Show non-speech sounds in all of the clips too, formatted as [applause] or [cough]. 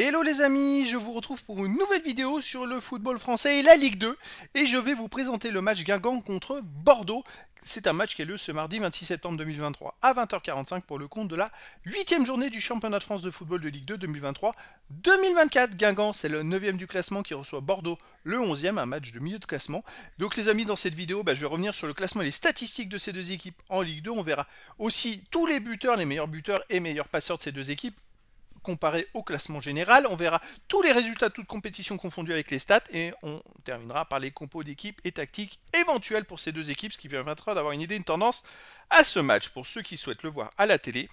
Hello les amis, je vous retrouve pour une nouvelle vidéo sur le football français et la Ligue 2 et je vais vous présenter le match Guingamp contre Bordeaux. C'est un match qui est lieu ce mardi 26 septembre 2023 à 20h45 pour le compte de la 8 journée du championnat de France de football de Ligue 2 2023-2024. Guingamp, c'est le 9 du classement qui reçoit Bordeaux le 11e, un match de milieu de classement. Donc les amis, dans cette vidéo, bah, je vais revenir sur le classement et les statistiques de ces deux équipes en Ligue 2. On verra aussi tous les buteurs, les meilleurs buteurs et meilleurs passeurs de ces deux équipes comparé au classement général. On verra tous les résultats de toutes compétitions confondues avec les stats et on terminera par les compos d'équipe et tactiques éventuels pour ces deux équipes, ce qui permettra d'avoir une idée, une tendance à ce match. Pour ceux qui souhaitent le voir à la télé,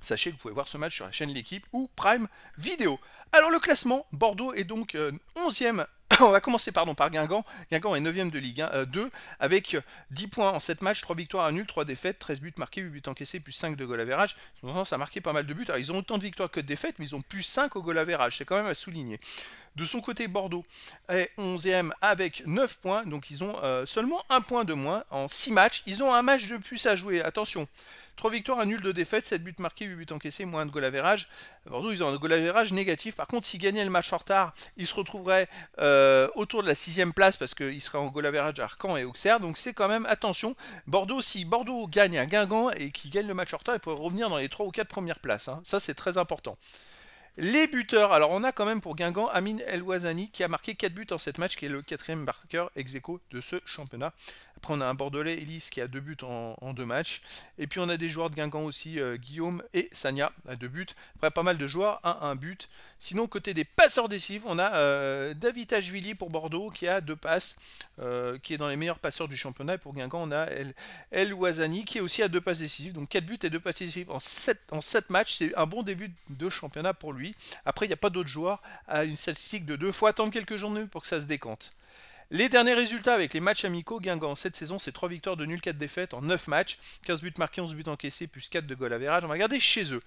Sachez que vous pouvez voir ce match sur la chaîne L'équipe ou Prime Vidéo. Alors le classement, Bordeaux est donc 11e euh, [laughs] on va commencer pardon, par Guingamp. Guingamp est 9ème de Ligue 1, 2, euh, avec 10 points en 7 matchs, 3 victoires, 1 nul, 3 défaites, 13 buts marqués, 8 buts encaissés, plus 5 de goal average. Tendance à marquer pas mal de buts. Alors ils ont autant de victoires que de défaites, mais ils ont plus 5 au goal average. C'est quand même à souligner. De son côté, Bordeaux est 11e avec 9 points, donc ils ont euh, seulement un point de moins en 6 matchs. Ils ont un match de plus à jouer, attention. 3 victoires, 1 nul de défaite, 7 buts marqués, 8 buts encaissés, moins de goal average. Bordeaux, ils ont un goal average négatif. Par contre, s'ils gagnaient le match en retard, ils se retrouveraient euh, autour de la 6 place parce qu'ils seraient en goal average et Auxerre. Donc c'est quand même, attention, Bordeaux, si Bordeaux gagne à Guingamp et qu'ils gagne le match en retard, ils pourraient revenir dans les 3 ou 4 premières places. Hein. Ça, c'est très important. Les buteurs, alors on a quand même pour Guingamp Amin El Ouazani qui a marqué 4 buts en cette match, qui est le quatrième marqueur ex de ce championnat. Après on a un Bordelais, Elise, qui a 2 buts en, 2 matchs. Et puis on a des joueurs de Guingamp aussi, euh, Guillaume et Sanya à 2 buts. Après pas mal de joueurs, 1 un but. Sinon côté des passeurs décisifs, on a euh, David Ashvili pour Bordeaux qui a 2 passes, euh, qui est dans les meilleurs passeurs du championnat. Et pour Guingamp on a El, El Ouazani qui est aussi à 2 passes décisives. Donc 4 buts et 2 passes décisives en 7, en 7 matchs. C'est un bon début de championnat pour lui. Après, il n'y a pas d'autres joueurs à une statistique de 2 fois. Attendre quelques journées pour que ça se décante. Les derniers résultats avec les matchs amicaux, Guingamp cette saison, c'est 3 victoires de nul, 4 défaites en 9 matchs, 15 buts marqués, 11 buts encaissés, plus 4 de goal à verrage. On va regarder chez eux.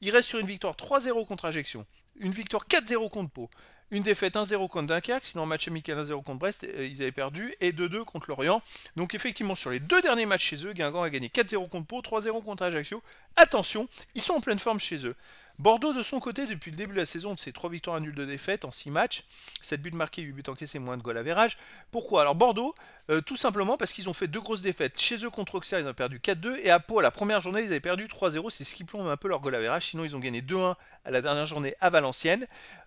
Ils restent sur une victoire 3-0 contre Ajaccio, une victoire 4-0 contre Pau, une défaite 1-0 contre Dunkerque, sinon match amical 1-0 contre Brest, euh, ils avaient perdu, et 2-2 contre Lorient. Donc effectivement, sur les deux derniers matchs chez eux, Guingamp a gagné 4-0 contre Pau, 3-0 contre Ajaccio. Attention, ils sont en pleine forme chez eux. Bordeaux, de son côté, depuis le début de la saison, de ses 3 victoires à nul de défaite en 6 matchs, 7 buts marqués, 8 buts encaissés, moins de goal à verrage. Pourquoi? Alors Bordeaux, euh, tout simplement parce qu'ils ont fait deux grosses défaites. Chez eux contre Auxerre, ils ont perdu 4-2, et à Pau, à la première journée, ils avaient perdu 3-0, c'est ce qui plombe un peu leur goal à verrage. Sinon, ils ont gagné 2-1 à la dernière journée à Valenciennes.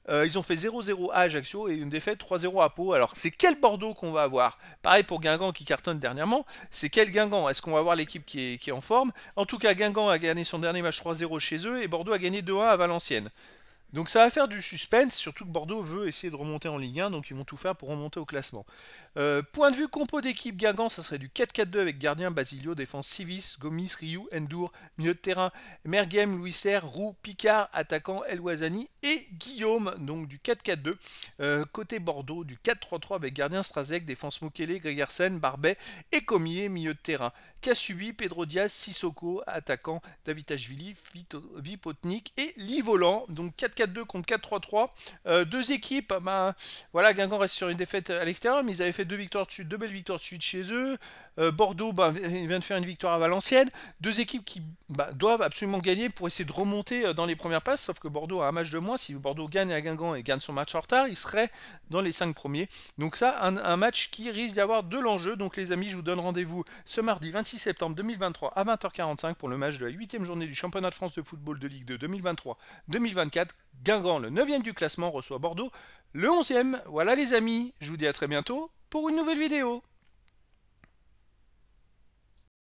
Euh, ils ont fait 0-0 à Ajaccio et une défaite 3-0 à Pau. Alors, c'est quel Bordeaux qu'on va avoir? Pareil pour Guingamp qui cartonne dernièrement. C'est quel Guingamp? Est-ce qu'on va avoir l'équipe qui est en forme? En tout cas, Guingamp a gagné son dernier match 3-0 chez eux et Bordeaux a gagné 2-1 à Valenciennes. Donc ça va faire du suspense, surtout que Bordeaux veut essayer de remonter en Ligue 1, donc ils vont tout faire pour remonter au classement. Euh, point de vue compo d'équipe, Guingamp, ça serait du 4-4-2 avec gardien Basilio, défense Civis, Gomis, Ryu, Endur, milieu de terrain, Mergem, Louis Serre, Roux, Picard, attaquant El et Guillaume, donc du 4-4-2. Euh, côté Bordeaux, du 4-3-3 avec gardien Strazek, défense Mokele, Gregersen, Barbet et Comier, milieu de terrain. Kassubi, Pedro Diaz, Sissoko, attaquant David Ashvili, Vipotnik et Livolan, donc 4 4 4-2 contre 4-3-3. Euh, deux équipes, ben, voilà, Guingamp reste sur une défaite à l'extérieur, mais ils avaient fait deux victoires de suite, deux belles victoires de suite chez eux. Euh, Bordeaux ben, vient de faire une victoire à Valenciennes. Deux équipes qui ben, doivent absolument gagner pour essayer de remonter euh, dans les premières places, sauf que Bordeaux a un match de moins. Si Bordeaux gagne à Guingamp et gagne son match en retard, il serait dans les cinq premiers. Donc ça, un, match qui risque d'avoir de l'enjeu. Donc les amis, je vous donne rendez-vous ce mardi 26 septembre 2023 à 20h45 pour le match de la 8 journée du championnat de France de football de Ligue 2 2023-2024 Guingamp, le 9 du classement, reçoit Bordeaux, le 11e. Voilà les amis, je vous dis à très bientôt pour une nouvelle vidéo.